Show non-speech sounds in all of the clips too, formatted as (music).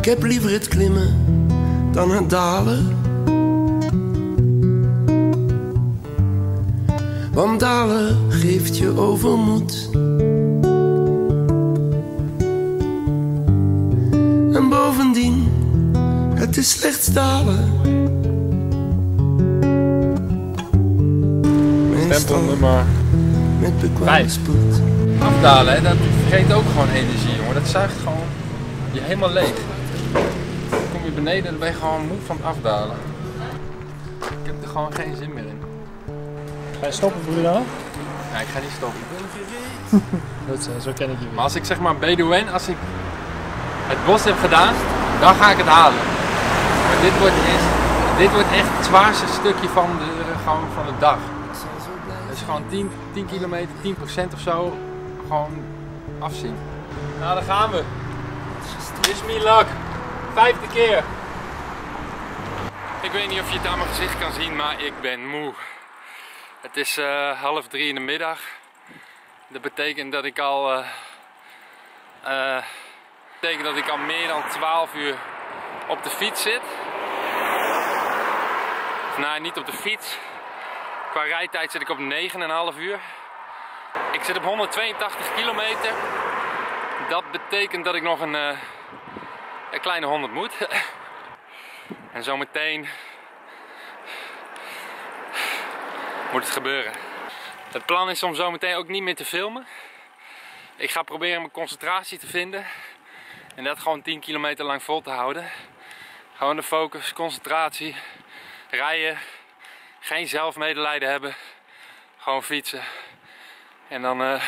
Ik heb liever het klimmen dan het dalen. Want dalen geeft je overmoed. En bovendien, het is slechts dalen. Meestal Stempelnummer met bekwame Vijf. spoed. afdalen, hè, dat vergeet ook gewoon energie, jongen. Dat zuigt gewoon je helemaal leeg. Beneden, dan ben je gewoon moe van het afdalen. Ik heb er gewoon geen zin meer in. Ga je stoppen, Bruno? Ja, ik ga niet stoppen. (laughs) Dat, eh, zo ken ik je Maar als ik zeg maar Bedouin, als ik het bos heb gedaan, dan ga ik het halen. Maar dit wordt, eerst, dit wordt echt het zwaarste stukje van de, gewoon van de dag. Het is gewoon 10, 10 kilometer, 10% of zo, gewoon afzien. Nou, daar gaan we. Wish me luck. Vijfde keer. Ik weet niet of je het aan mijn gezicht kan zien, maar ik ben moe. Het is eh, half drie in de middag. Dat betekent dat ik al, eh, betekent dat ik al meer dan 12 uur op de fiets zit. Nou, niet op de fiets. Qua rijtijd zit ik op 9,5 uur. Ik zit op 182 kilometer. Dat betekent dat ik nog een, een kleine 100 moet. en zometeen moet het gebeuren. Het plan is om zometeen ook niet meer te filmen. Ik ga proberen mijn concentratie te vinden. En dat gewoon 10 kilometer lang vol te houden. Gewoon de focus, concentratie, rijden. Geen zelfmedelijden hebben. Gewoon fietsen. En dan eh,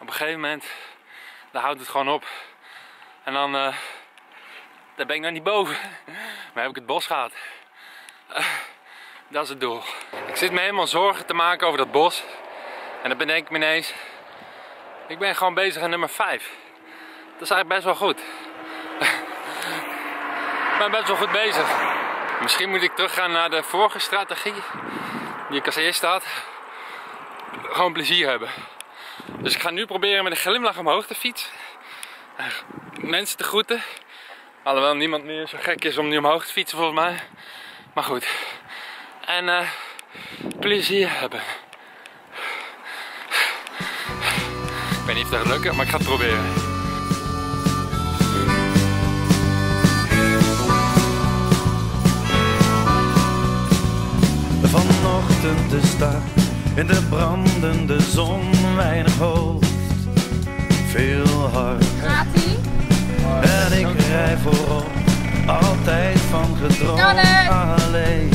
op een gegeven moment, dan houdt het gewoon op. En dan, eh dan ben ik nog niet boven. Maar heb ik het bos gehad. Eh, dat is het doel. Ik zit me helemaal zorgen te maken over dat bos. En dan bedenk ik me ineens. Ik ben gewoon bezig aan nummer 5. Dat is eigenlijk best wel goed. ik ben best wel goed bezig. Misschien moet ik teruggaan naar de vorige strategie. Die ik als eerste had. Gewoon plezier hebben. Dus ik ga nu proberen met een glimlach omhoog te fietsen. Mensen te groeten. Alhoewel niemand meer zo gek is om nu omhoog te fietsen volgens mij. Maar goed. En eh, plezier hebben. Ik weet niet of dat gaat lukken, maar ik ga het proberen. Vanochtend de stad in de brandende zon, weinig hoofd, veel hart. En ik rij voorop, altijd van gedroomd, alleen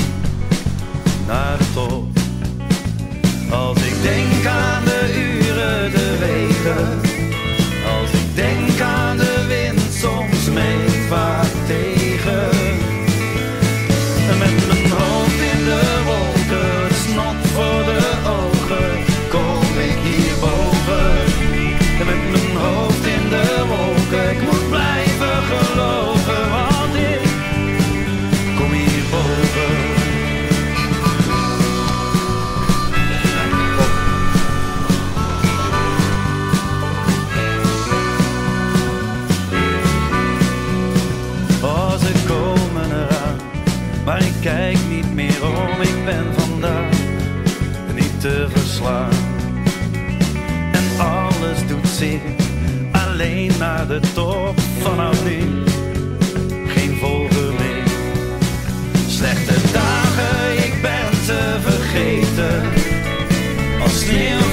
En alles doet zeer, alleen naar de top vanaf nu. Geen volgen meer. Slechte dagen, ik ben te vergeten. Als sneeuw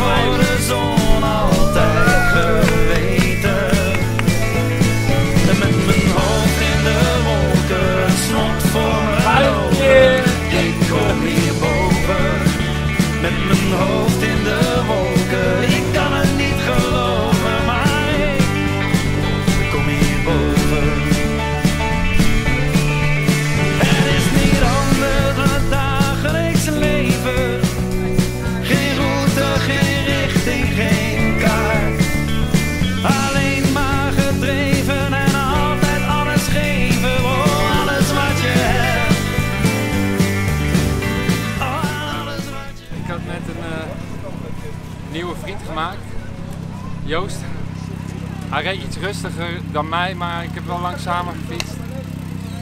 rustiger dan mij, maar ik heb wel langzamer gefietst.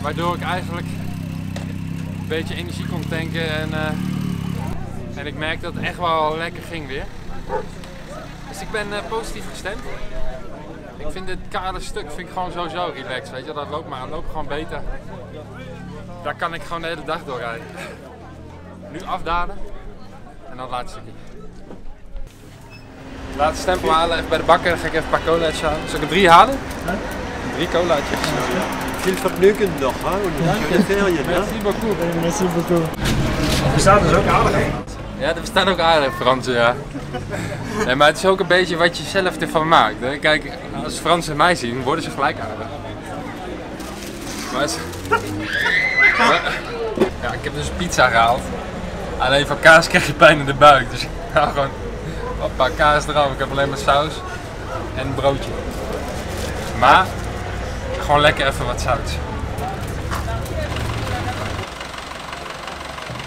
Waardoor ik eigenlijk een beetje energie kon tanken en, eh, en ik merk dat het echt wel lekker ging weer. Dus ik ben eh, positief gestemd. Ik vind dit kale stuk vind ik gewoon sowieso relaxed, weet je. Dat loopt maar, loopt gewoon beter. Daar kan ik gewoon de hele dag door rijden. Nu afdalen en dan laatste. Laatste stempel halen, even bij de bakker, dan ga ik even een paar colaatjes halen. Zal ik er drie halen? Drie colaatjes. Veel vergnügen nog, hè? En schöne Ferien, hè? Merci beaucoup. Merci beaucoup. Er staat dus ook aardig in. Ja, er bestaan ook aardige Fransen, ja. Nee, maar het is ook een beetje wat je zelf ervan maakt. Hè. Kijk, als Fransen mij zien, worden ze gelijk aardig. Maar Ja, ik heb dus pizza gehaald. Alleen van kaas krijg je pijn in de buik. Dus ik haal gewoon een paar kaas eraf. Ik heb alleen maar saus en een broodje. Maar gewoon lekker even wat zout.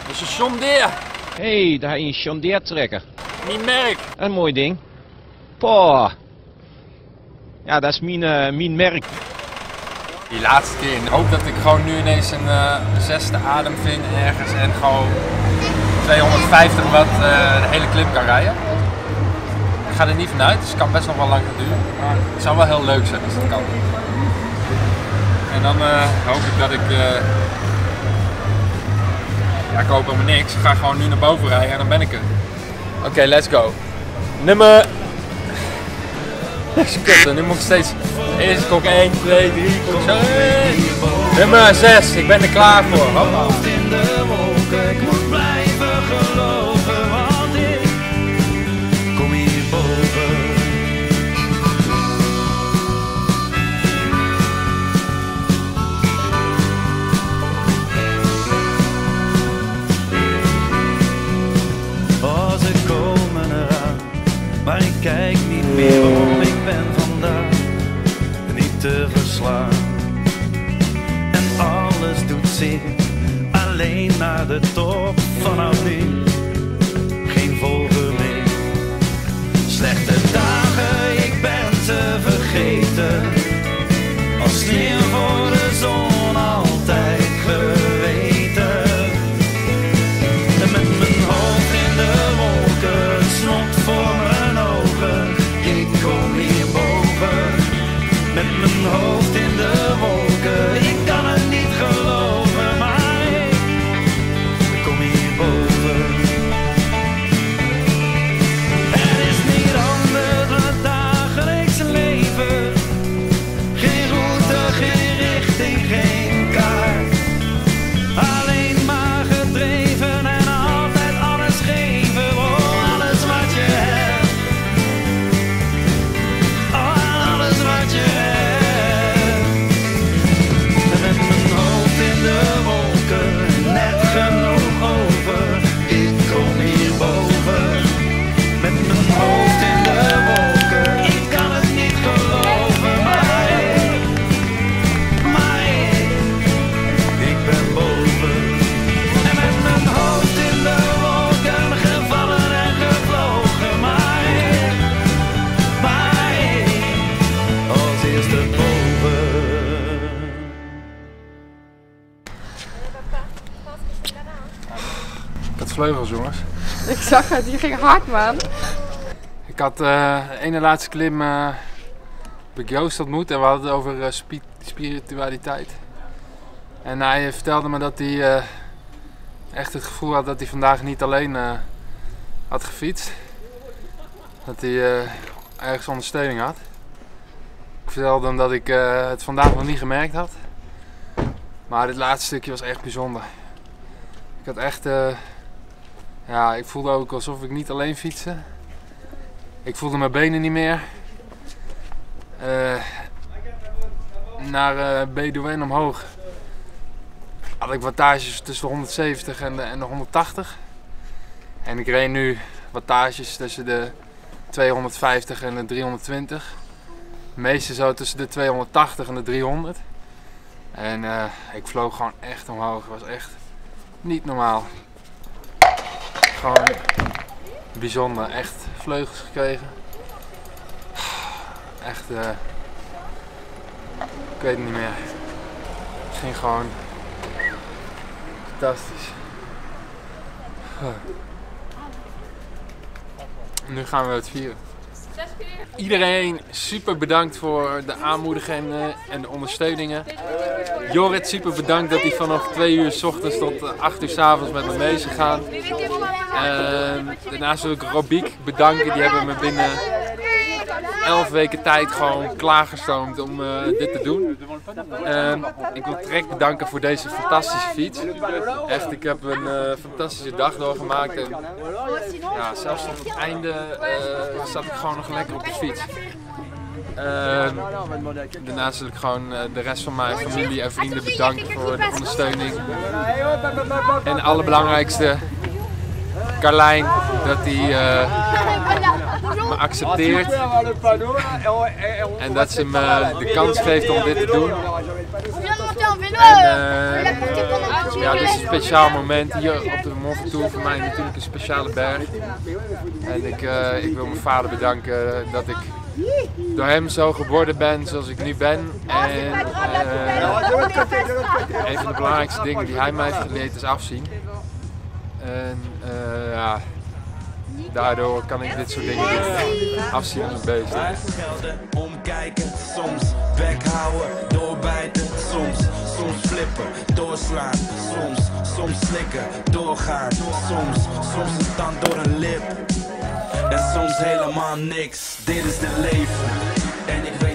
Dus je John Deere, Hé, hey, daar is een trekker. niet merk. Dat is een mooi ding. Poh. Ja, dat is mijn, eh, mijn merk. Die laatste keer. Ik hoop dat ik gewoon nu ineens een eh, zesde adem vind ergens en gewoon 250 watt eh, de hele klim kan rijden. Ik ga er niet vanuit, dus het kan best nog wel lang gaan duren. Maar het zou wel heel leuk zijn als dat kan. En dan eh, hoop ik dat ik. eh, ja, ik hoop helemaal niks. Ik ga gewoon nu naar boven rijden en dan ben ik er. Oké, let's go. Nummer. Kut, nu moet ik steeds. Eerst klok 1, 2, 3, klok 6. Nummer 6, ik ben er klaar voor. Hoppa. Vleugels, jongens. Ik zag het, die ging hard man. Ik had de ene laatste klim heb ik Joost ontmoet en we hadden het over eh, spi- spiritualiteit. En hij vertelde me dat hij echt het gevoel had dat hij vandaag niet alleen had gefietst. Dat hij ergens ondersteuning had. Ik vertelde hem dat ik het vandaag nog niet gemerkt had. Maar dit laatste stukje was echt bijzonder. Ik had echt, ja, ik voelde ook alsof ik niet alleen fietste. Ik voelde mijn benen niet meer. Eh, naar eh Bedouin omhoog had ik wattages tussen de 170 en de, en de 180. En ik reed nu wattages tussen de 250 en de 320. De meeste zo tussen de 280 en de 300. En eh, ik vloog gewoon echt omhoog. Het was echt niet normaal. Gewoon bijzonder. Echt vleugels gekregen. Echt, eh, weet het niet meer. Het ging gewoon fantastisch. Nu gaan we het vieren. Iedereen super bedankt voor de aanmoedigingen en de ondersteuningen. Jorrit super bedankt dat hij vanaf 2 uur s ochtends tot 8 uur s avonds met me mee is gegaan. Ehm, daarnaast wil ik Robiek bedanken, die hebben me binnen 11 weken tijd gewoon klaargestoomd om eh, dit te doen. Ehm, ik wil Trek bedanken voor deze fantastische fiets. Echt, ik heb een eh, fantastische dag doorgemaakt. En, ja, zelfs tot het einde eh, zat ik gewoon nog lekker op de fiets. Ehm, daarnaast wil ik gewoon de rest van mijn familie en vrienden bedanken voor de ondersteuning. En allerbelangrijkste, Carlijn, dat hij eh, me accepteert en dat ze me de kans geeft om dit te doen. En eh, ja, dit is een speciaal moment hier op de Mont Ventoux. Voor mij natuurlijk een speciale berg. En ik, eh, ik wil mijn vader bedanken dat ik door hem zo geworden ben zoals ik nu ben. En eh, een van de belangrijkste dingen die hij mij heeft geleerd is afzien. En eh, ja, daardoor kan ik dit soort dingen doen. Afzien als een beest. Gelden, omkijken, soms weghouden, doorbijten, soms, soms flippen, doorslaan, soms, soms slikken, doorgaan, soms, soms een tand door een lip. En soms helemaal niks, dit is het leven. En ik weet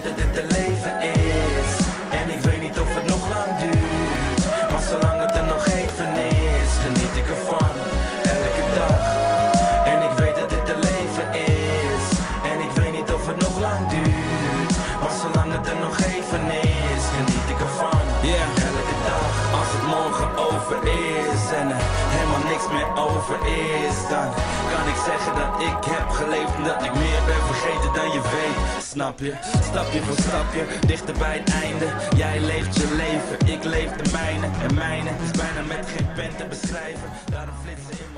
niks meer over is, dan kan ik zeggen dat ik heb geleefd en dat ik meer ben vergeten dan je weet. Snap je? Stapje voor stapje, dichter bij het einde. Jij leeft je leven, ik leef de mijne. En mijne is bijna met geen pen te beschrijven. Daarom flitsen in